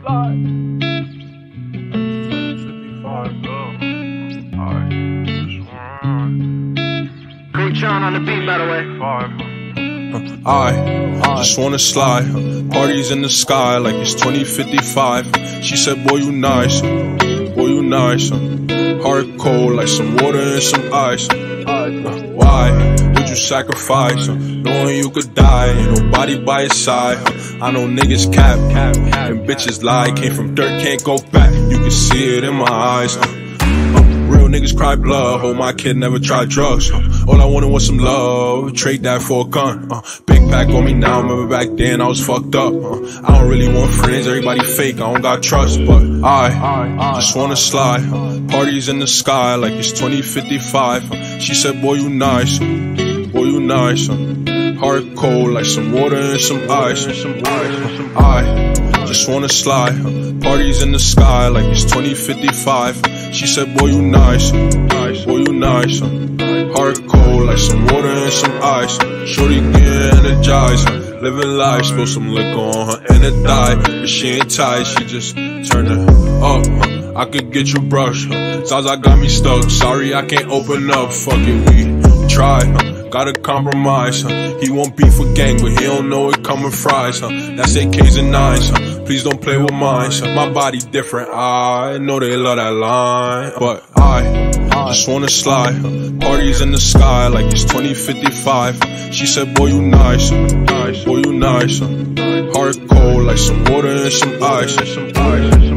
slide. Coach John on the beat, by the way. I just wanna slide. Parties in the sky like it's 2055. She said, Boy, you nice. Boy, you nice. Heart cold like some water and some ice. Why would you sacrifice? Knowing you could die, ain't nobody by your side. I know niggas cap, and bitches lie. Came from dirt, can't go back. You can see it in my eyes. Real niggas cry blood. Hope my kid never tried drugs. All I wanted was some love. Trade that for a gun. Uh, big pack on me now. Remember back then I was fucked up. Uh, I don't really want friends. Everybody fake. I don't got trust. But I just wanna slide. Parties in the sky like it's 2055. She said, Boy, you nice. You nice. Heart cold like some water and some ice. I just wanna slide. Parties in the sky like it's 2055. She said, Boy, you nice. Boy, you nice. Heart cold like some water and some ice. Shorty get energized. Living life, spill some liquor on her and it die. But she ain't tight, she just turn it up. I could get you brush. Zaza got me stuck. Sorry, I can't open up. Fuck it, we try. Gotta compromise, huh? He won't be for gang, but he don't know it coming fries, huh? That's AKs and nines, huh? Please don't play with mine, huh? My body different, I know they love that line, but I just wanna slide. Parties in the sky like it's 2055. She said, Boy, you nice, boy, you nice. Heart cold like some water and some ice. Some some ice.